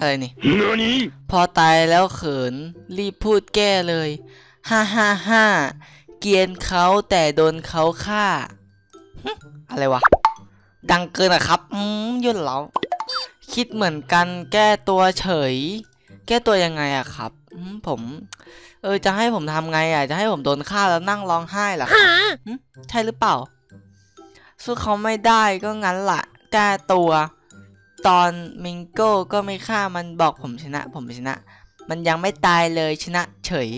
อะไรนี่何พอตายแล้วเขินรีบพูดแก้เลย ฮ่าฮ่าฮ่าเกรียนเขาแต่โดนเขาฆ่าหึอะไรวะ ดังเกินอะครับอืมยุ่นเหรอคิดเหมือนกันแก้ตัวเฉย แก้ตัวยังไงอะครับอืมผม เออจะให้ผมทำไงอะจะให้ผมโดนฆ่าแล้วนั่งร้องไห้เหรอครับหึใช่หรือเปล่า สู้เขาไม่ได้ก็งั้นละแก้ตัว ตอนมิงโก้ก็ไม่ฆ่ามันบอกผมชนะ ผมชนะ มันยังไม่ตายเลยชนะเฉย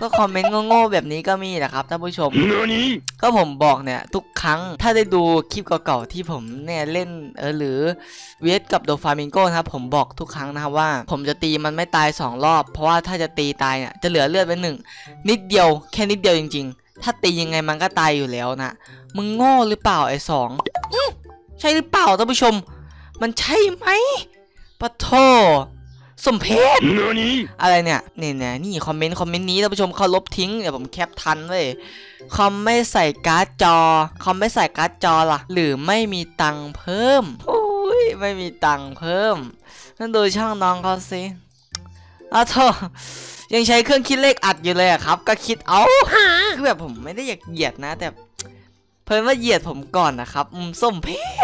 ก็คอมเมนต์โง่ๆแบบนี้ก็มีแหละครับท่านผู้ชม何ก็ผมบอกเนี่ย ทุกครั้งถ้าได้ดูคลิปเก่าๆที่ผมเนี่ยเล่นเออหรือเวทกับโดฟามิงโก้นะครับผมบอกทุกครั้งนะครับว่า ผมจะตีมันไม่ตาย 2 รอบ เพราะว่าถ้าจะตีตายเนี่ยจะเหลือเลือดไว้หนึ่งนิดเดียวแค่นิดเดียวจริง ๆ ถ้าตียังไงมันก็ตายอยู่แล้วนะมึงโง่หรือเปล่าไอ้สองหึใช่หรือเปล่าท่านผู้ชม มันใช่ไหมปะโทสมเพช何อะไรเนี่ยนี่เนี่ยนี่คอมเมนต์คอมเมนต์นี้ท่านผู้ชมเขาลบทิ้งเดี๋ยวผมแคปทันเว้ยคอมไม่ใส่การ์ดจอ คอมไม่ใส่การ์ดจอล่ะ หรือไม่มีตังค์เพิ่มโอ้ยไม่มีตังค์เพิ่มนั่นดูช่างน้องเขาสิอ้าวโธ่ยังใช้เครื่องคิดเลขอัดอยู่เลยอะครับ ก็คิดเอาคือแบบผมไม่ได้อยากเหยียดนะ แต่เพิ่นว่าเหยียดผมก่อนนะครับอืมส้มเพศ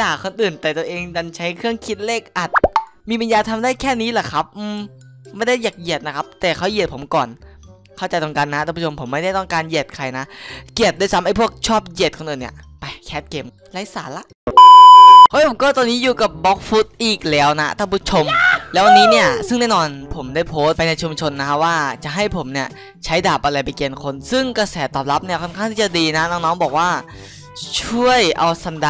ด่าคนอื่นแต่ตัวเองดันใช้เครื่องคิดเลขอัด มีปัญญาทำได้แค่นี้เหรอครับอืมไม่ได้อยากเหยียดนะครับ แต่เขาเหยียดผมก่อน เข้าใจตรงกันนะท่านผู้ชมผมไม่ได้ต้องการเหยียดใครนะเกลียดด้วยซ้ำไอ้พวกชอบเหยียดคนอื่นเนี่ยไปแคทเกมไร้สาระเฮ้ยผมก็ตอนนี้อยู่กับบล็อกฟุตอีกแล้วนะท่านผู้ชม แล้ววันนี้เนี่ยซึ่งแน่นอนผมได้โพสต์ไปในชุมชนนะฮะว่าจะให้ผมเนี่ยใช้ดาบอะไรไปเกรียนคน ซึ่งกระแสตอบรับเนี่ยค่อนข้างที่จะดีนะน้องๆบอกว่า ช่วยเอาซันได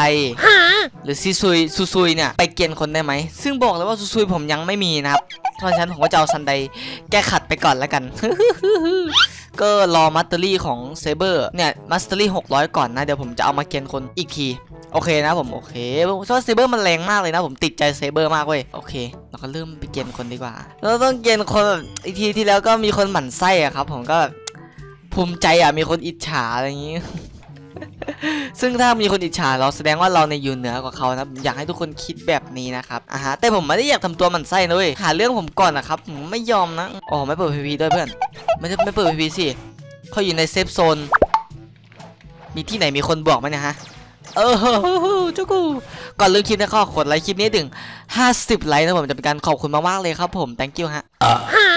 หรือชิซุยชูซุยเนี่ยไปเกรียนคนได้ไหม ซึ่งบอกเลยว่าชูซุยผมยังไม่มีนะครับเพราะฉะนั้นผมก็จะเอาซันไดแก้ขัดไปก่อนแล้วกัน ก็รอ mastery ของเซเบอร์เนี่ย mastery 600 ก่อนนะ เดี๋ยวผมจะเอามาเกรียนคนอีกที โอเคนะผมโอเคเพราะว่าเซเบอร์มันแรงมากเลยนะ ผมติดใจเซเบอร์มากเว้ยโอเค เราก็เริ่มไปเกรียนคนดีกว่า เราต้องเกรียนคนแบบ EP ที่แล้วก็มีคนหมั่นไส้อะครับ ผมก็แบบภูมิใจอะมีคนอิจฉาอะไรอย่างงี้ ซึ่งถ้ามีคนอิจฉาเราแสดงว่าเราเนี่ยอยู่เหนือกว่าเขานะอยากให้ทุกคนคิดแบบนี้นะครับอ่าฮะแต่ผมไม่ได้อยากทำตัวหมั่นไส้นะเว้ยหาเรื่องผมก่อนนะครับผมไม่ยอมนะอ๋อไม่เปิด PVP ด้วยเพื่อนไม่ได้ไม่เปิด PVP สิเขาอยู่ใน safe zone มีที่ไหนมีคนบอกไหมนะฮะเออเจ้ากูก่อนลืมคลิปนะข้อกดไลค์คลิปนี้ถึง 50 ไลค์นะผมจะเป็นการขอบคุณมากๆเลยครับผม thank you ฮะ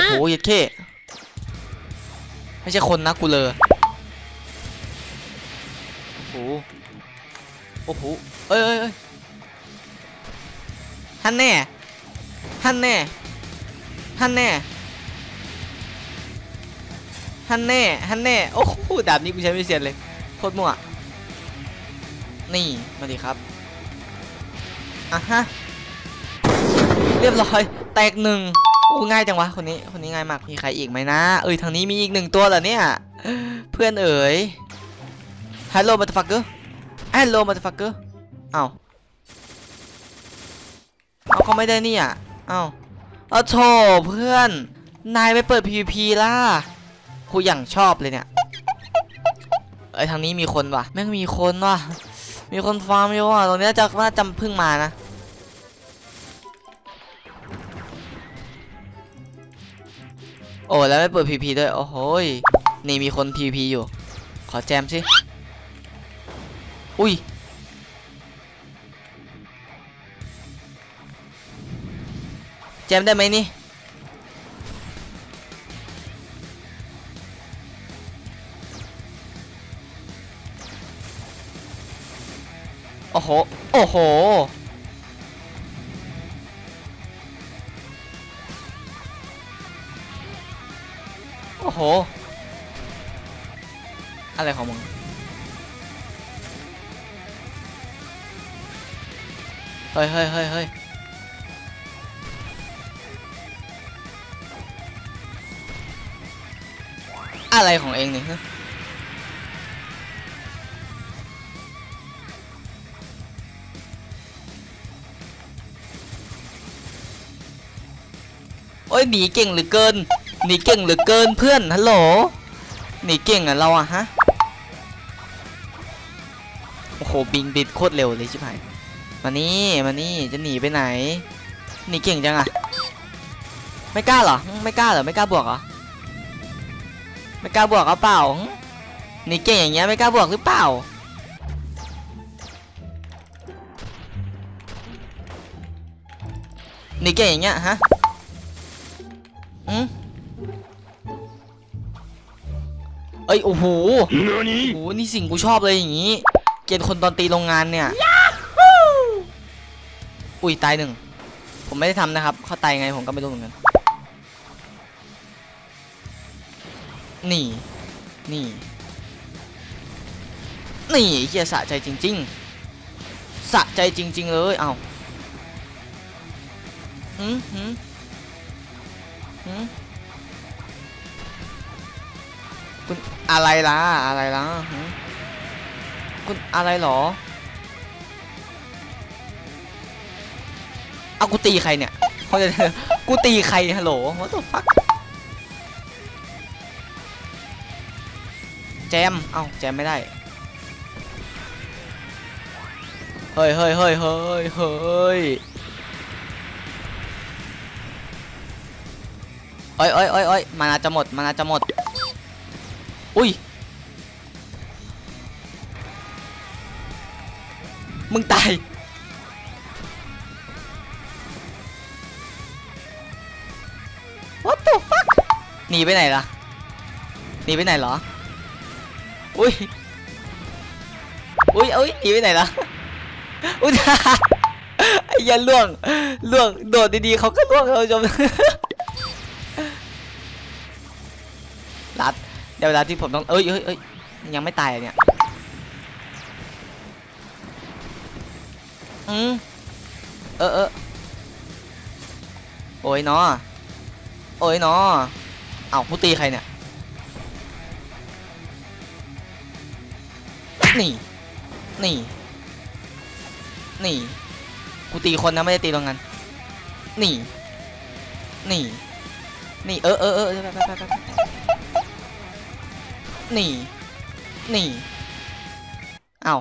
โอ้โหยัดเข้ไม่ใช่คนนะกูเลย โอ้โหเอ้ยเอ้ยเอ้ยฮันแน่ฮันแน่ฮันแน่ฮันแน่ฮันแน่โอ้โหดาบนี้กูใช้ไม่เสียเลยโคตรมั่วนี่มาดิครับอะฮะเรียบร้อยแตกหนึ่งโอ้ง่ายจังวะคนนี้คนนี้ง่ายมากมีใครอีกไหมนะเอ้ยทางนี้มีอีกหนึ่งตัวเหรอเนี่ยเพื่อนเอ๋ย ฮัลโหลมาตฟักเกอร์ฮัลโหลมาตฟักเกอร์เอ้าเอาเขาไม่ได้นี่อะเอ้าเอาโถเพื่อน นายไปเปิด PVP ล่ะกูอย่างชอบเลยเนี่ยเอ้ยทางนี้มีคนว่ะแม่งมีคนว่ะมีคนฟาร์มอยู่ว่ะตรงนี้จะน่าจำเพึ่งมานะโอ้แล้วไม่เปิด PVP ด้วยโอ้โหนี่มีคน PVP อยู่ ขอแจมสิ อุ้ยแจมได้ไหมนี่ โอ้โห โอ้โห โอ้โห อะไรของมึง เฮ้ยเฮ้ยเฮ้ยเฮ้ยอะไรของเองเนี่ยฮะโอ้ยหนีเก่งเหลือเกินหนีเก่งเหลือเกินเพื่อนฮัลโหลหนีเก่งอะเราอะฮะโอ้โหบิงบิดโคตรเร็วเลยชิบหาย มานี่มานี่จะหนีไปไหนหนีเก่งจังอะฮไม่กล้าเหรอหึไม่กล้าเหรอไม่กล้าบวกเหรอไม่กล้าบวกหรือเปล่าหึนี่เก่งอย่างเงี้ยไม่กล้าบวกหรือเปล่านี่เก่งอย่างเงี้ยฮะอืมเอ้ยโอ้โหโอ้โหนี่สิ่งกูชอบเลยอย่างนี้ เกณฑ์คนตอนตีโรงงานเนี่ย อุ้ยตายหนึ่งผมไม่ได้ทำนะครับเขาตายไงผมก็ไม่รู้เหมือนกันนี่ นี่ นี่เฮียสะใจจริง ๆ สะใจจริง ๆ เลย เอาหืมหืมหืมคุณอะไรล่ะ อะไรล่ะคุณอะไรหรอ เอากูตีใครเนี่ยเขาจะกูตีใครฮัลโหล what the fuck แจม เอ้าแจมไม่ได้ เฮ้ยเฮ้ยเฮ้ยเฮ้ยเฮ้ยเอ้ยเอ้ยเอ้ยเอ้ยมานาจะหมดมานาจะหมด อุ้ย มึงตาย หนีไปไหนล่ะหนีไปไหนเหรออุ้ยอุ้ยอุ้ยหนีไปไหนล่ะอุ้ยไอ้ยันล่วงล่วงโดดดีๆเขาก็ล่วงเราชมรัดเดี๋ยวเวลาที่ผมต้องเอ้ยเอ้ยเอ้ยยังไม่ตายเนี่ยอืมเออเออโอ้ยเนาะโอ้ยเนาะ เอ้ากูตีใครเนี่ย นี่ นี่ นี่ กูตีคนนะไม่ได้ตีโรงงานนี่ นี่ นี่ เออเออเออไปไปไปไปไปนี่ นี่ เอ้า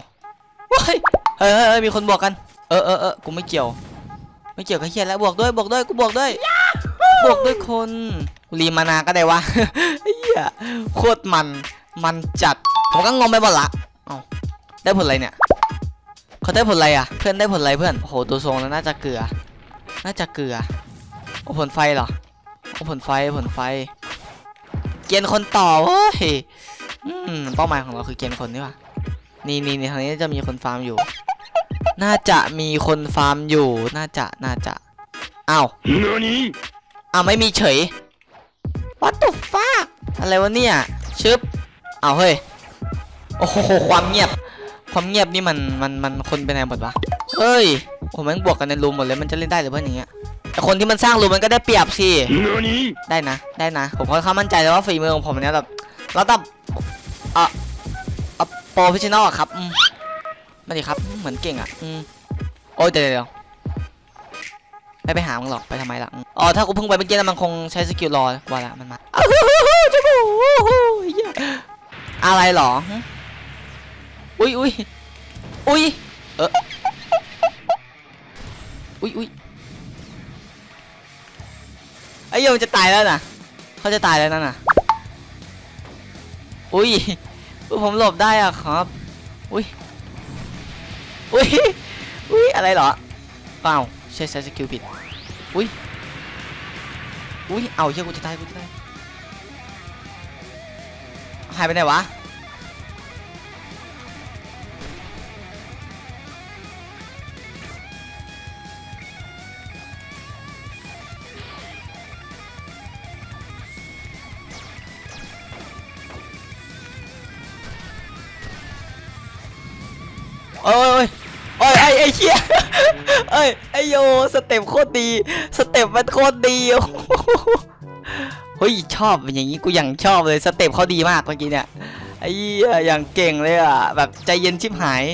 เฮ้ยเฮ้ยเฮ้ยเฮ้ยมีคนบวกกัน เออเออเออกูไม่เกี่ยว ไม่เกี่ยวกับเฮียแล้วบวกด้วยบวกด้วย กูบวกด้วยบวกด้วยคนกู รีมานาก็ได้วะเฮียโคตรมันมันจัด ผมก็งงไปหมดละเอ้าได้ผลอะไรเนี่ยเขาได้ผลอะไรอะ เพื่อนได้ผลอะไรเพื่อนโอ้โหตัวทรงแล้วน่าจะเกลือ น่าจะเกลือโอ้ผลไฟเหรอโอ้ผลไฟผลไฟ เกียนคนต่อเว้ยอืมเป้าหมายของเราคือเกียนคนนี่ว่ะนี่นี่นี่ทางนี้จะมีคนฟาร์มอยู่ น่าจะมีคนฟาร์มอยู่ น่าจะน่าจะอ้าวอ้าวไม่มีเฉย What the fuck อะไรวะเนี่ยชึบอ้าวเฮ้ย โอ้โห ความเงียบ ความเงียบนี่มัน มัน มันคนไปไหนหมดวะเอ้ยผมแม่งบวกกันใน room หมดเลย มันจะเล่นได้หรือเปล่าอย่างเงี้ย แต่คนที่มันสร้าง room มันก็ได้เปรียบสิ ได้นะ ได้นะ ผมค่อนข้างมั่นใจเลยว่าฝีมือของผมเนี่ยแบบระดับเอ่อเอ่อ professional ครับอืมมาดิครับ เหมือนเก่งอะอืมโอ้ยเดี๋ยวเดี๋ยวเดี๋ยว ไม่ไปหามึงหรอกไปทำไมล่ะอ๋อถ้ากูเพิ่งไปเมื่อกี้นะมันคงใช้สกิลรอว่าละมันมาอ้าวจะกูเหี้ยอะไรหรออุ้ยอุ้ยอุ้ยเอออุ้ยอุ้ยไอ้ยมจะตายแล้วนะเขาจะตายแล้วนั่นน่ะอุ้ยอุ๊ยผมหลบได้อะครับอุ้ยอุ้ยอุ้ยอะไรหรอเปล่าใช้ใช้สกิลผิด อุ้ย อุ้ย เอาเชี่ยกูจะตายกูจะตายหายไปไหนวะโอ้ยโอ้ย ไอ้เชี่ยเอ้ยไอโยสเต็ปโคตรดี สเต็ปมันโคตรดีอ้โหเฮ้ยชอบอย่างนี้กูย่างชอบเลยสเต็ปเขาดีมากเมื่อกี้เนี่ยไอ้ยอย่างเก่งเลยอะแบบใจเย็นชิบหาย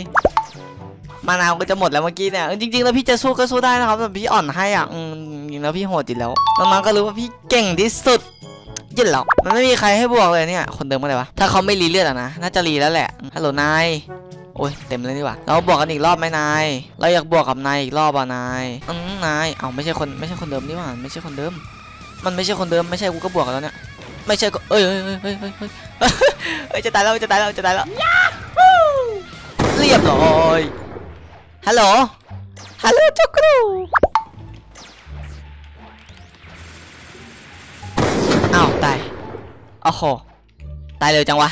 มานาวก็จะหมดแล้วเมื่อกี้เนี่ยจริงๆแล้วพี่จะสู้ก็สู้ได้นะครับแต่พี่อ่อนให้อะอืมจริงแล้วพี่โหดจริงแล้วน้องๆก็รู้ว่าพี่เก่งที่สุดเย็นแล้วมันไม่มีใครให้บวกเลยเนี่ยคนเดิมเมื่อไหร่วะถ้าเขาไม่รีเลือดอะนะน่าจะรีแล้วแหละฮัลโหลนาย โอ้ยเต็มเลยนี่ว่า เราบวกกันอีกรอบไหมนาย เราอยากบวกกับนายอีกรอบอะนายอืมนาย เอาไม่ใช่คนไม่ใช่คนเดิมนี่หว่าไม่ใช่คนเดิม มันไม่ใช่คนเดิมไม่ใช่กูก็บวกกันแล้วเนี่ยไม่ใช่ก็เอ้ยเอ้ยเอ้ยเอ้ยเอ้ยเอ้ยจะตายแล้วจะตายแล้วจะตายแล้วเรียบร้อยฮัลโหลฮัลโหลจ้ากรูอ้าวตายโอ้โหตายเร็วจังวะ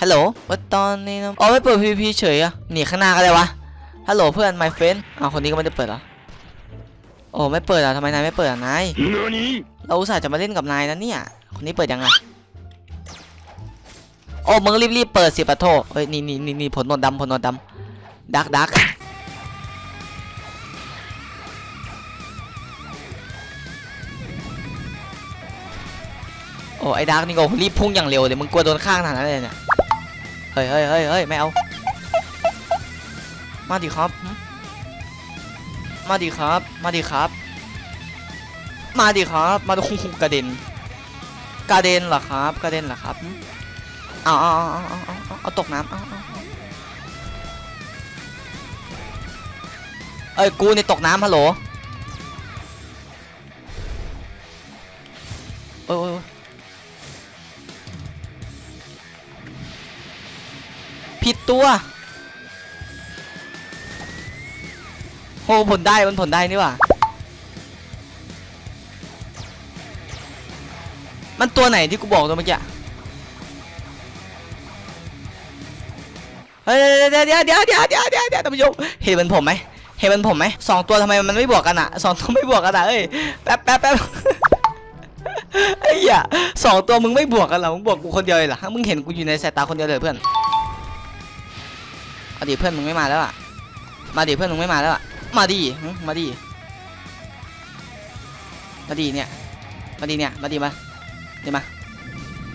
ฮัลโหลว่าตอนนี้นะอ๋อไม่เปิด PVP เฉยอะหนีข้างหน้ากันเลยวะฮัลโหลเพื่อน my friend อ้าวคนนี้ก็ไม่ได้เปิดเหรอโอ้ไม่เปิดอะทำไมนายไม่เปิดอะนาย何เราอุตส่าห์จะมาเล่นกับนายนะเนี่ยคนนี้เปิดยังไงโอ้มึงรีบๆเปิดสิปะโทเฮ้ยนี่นี่นี่นี่ผลหนวดดำผลหนวดดำดักดักโอ้ไอ้ดักนี่ก็รีบพุ่งอย่างเร็วเลยมึงกลัวโดนข้างขนาดนั้นเลยเนี่ยเฮ้ยเฮ้ยเฮ้ยเฮ้ยไม่เอา มาดิครับ มาดิครับ มาดิครับ มาดิครับ มาดูกระเด็น กระเด็นเหรอครับ กระเด็นเหรอครับเอาเอาเอาเอาเอาเอาตกน้ำเอาเอาเอ้ยกูเนี่ตกน้ำฮัลโหลโอ้ย ผิดตัว โอ้ผลได้ มันผลได้นี่ว่ามันตัวไหนที่กูบอกตัวเมื่อกี้ เฮ้ยเดี๋ยวเดี๋ยวเดี๋ยวเดี๋ยวเดี๋ยวเดี๋ยวเดี๋ยวท่านผู้ชมเห็นมันผมไหมเห็นมันผมไหมสองตัวทำไมมันไม่บวกกันอะสองตัวไม่บวกกันอะเอ้ยแป๊บแป๊บแป๊บไอ้เหี้ยสองตัวมึงไม่บวกกันเหรอมึงบวกกูคนเดียวเลยเหรอมึงเห็นกูอยู่ในสายตาคนเดียวเลยเพื่อน มาดิเพื่อนมึงไม่มาแล้วอะมาดิเพื่อนมึงไม่มาแล้วอะมาดิมาดิมาดิเนี่ย มาดิเนี่ย มาดิมานี่มา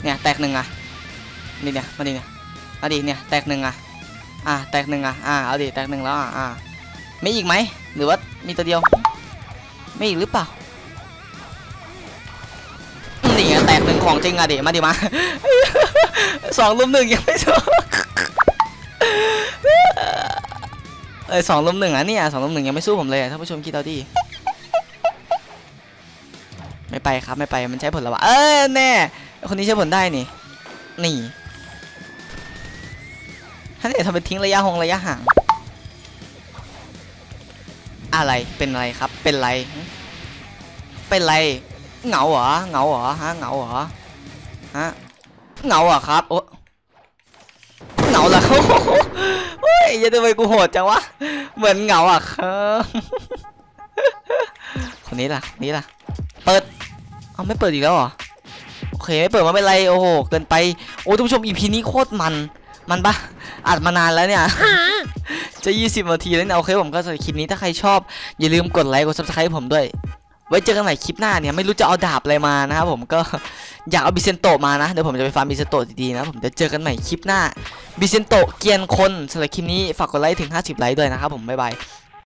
เนี่ยแตกหนึ่งอะนี่เนี่ย มาดิเนี่ย มาดิเนี่ยแตกหนึ่งอะ อะแตกหนึ่งอะ อะเอาดิแตกหนึ่งแล้วอะอะไม่อีกไหม หรือว่ามีตัวเดียว ไม่อีกหรือเปล่านี่ไงแตกหนึ่งของจริงอะดิมาดิมาสองลุมหนึ่งยังไม่จบ อสองลมหนึ่งอะเนี่ยสองลมหนึ่งยังไม่สู้ผมเลยท่านผู้ชมคิดเอาดิไม่ไปครับไม่ไปมันใช้ผลแล้วะเออแน่คนนี้ใช้ผลได้นี่นี่ท่านเดี๋ยทำเป็นทิ้งระยะหงระยะห่างอะไรเป็นอะไรครับเป็นไรเป็นไรเหงาเหรอเหงาเหรอฮะเหงาเหรอฮะเหงาเหรอครับโอ้เหงาเหรอ ยอยันทำไมกูโหดจังวะ เหมือนเหงาอะครับคนนี้ล่ะคนนี้ล่ะ เปิด เอาไม่เปิดอีกแล้วเหรอ โอเคไม่เปิดไม่เป็นไร โอ้โห เกินไป โอ้ท่านผู้ชม EP นี้โคตรมัน มันปะอัดมานานแล้วเนี่ย จะ 20 นาทีแล้วเนี่ยโอเคผมก็สำหรับคลิปนี้ถ้าใครชอบ อย่าลืมกดไลค์ กด subscribe ผมด้วย ไว้เจอกันใหม่คลิปหน้าเนี่ย ไม่รู้จะเอาดาบอะไรมานะครับผมก็ อยากเอาบิเซนโตมานะ เดี๋ยวผมจะไปฟาร์มบิเซนโตดีๆนะ ผมจะเจอกันใหม่คลิปหน้าบิเซนโตเกรียนคนสำหรับคลิปนี้ฝากกดไลค์ถึง 50 ไลค์ด้วยนะครับผม บ๊ายบาย